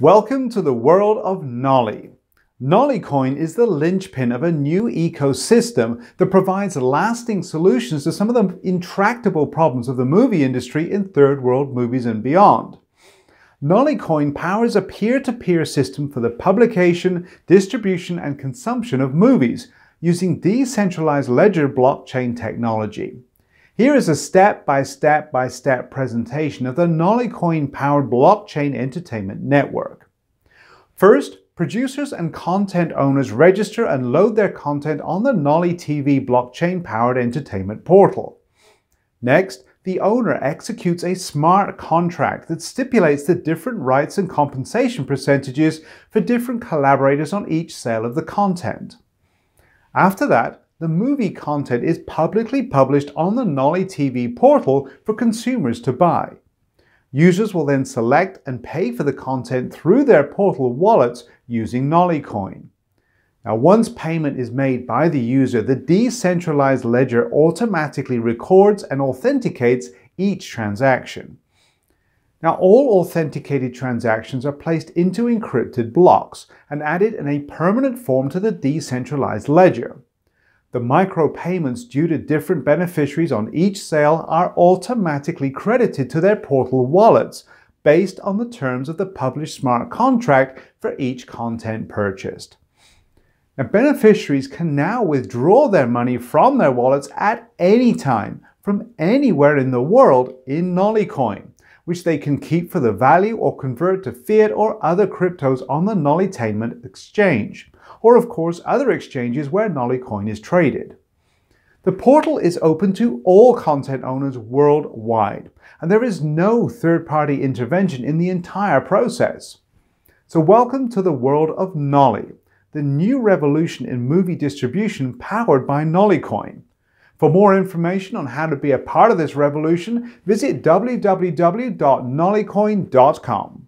Welcome to the world of Nolly. NollyCoin is the linchpin of a new ecosystem that provides lasting solutions to some of the intractable problems of the movie industry in third world movies and beyond. NollyCoin powers a peer-to-peer system for the publication, distribution, and consumption of movies using decentralized ledger blockchain technology. Here is a step-by-step-by-step presentation of the NollyCoin-powered blockchain entertainment network. First, producers and content owners register and load their content on the Nolly TV blockchain-powered entertainment portal. Next, the owner executes a smart contract that stipulates the different rights and compensation percentages for different collaborators on each sale of the content. After that, the movie content is publicly published on the Nolly TV portal for consumers to buy. Users will then select and pay for the content through their portal wallets using NollyCoin. Now, once payment is made by the user, the decentralized ledger automatically records and authenticates each transaction. Now, all authenticated transactions are placed into encrypted blocks and added in a permanent form to the decentralized ledger. The micropayments due to different beneficiaries on each sale are automatically credited to their portal wallets based on the terms of the published smart contract for each content purchased. Now, beneficiaries can now withdraw their money from their wallets at any time from anywhere in the world in NollyCoin, which they can keep for the value or convert to fiat or other cryptos on the Nollytainment exchange or of course other exchanges where NollyCoin is traded. The portal is open to all content owners worldwide, and there is no third-party intervention in the entire process. So welcome to the world of Nolly, the new revolution in movie distribution powered by NollyCoin. For more information on how to be a part of this revolution, visit www.nollycoin.com.